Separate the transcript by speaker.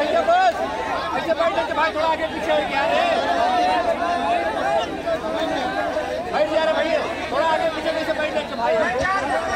Speaker 1: भैया बस। भैया बैठ जाते भाई, थोड़ा आगे पीछे हो गया। रे बैठ जा रहे भैया, थोड़ा आगे पीछे कैसे बैठ जाते भाई।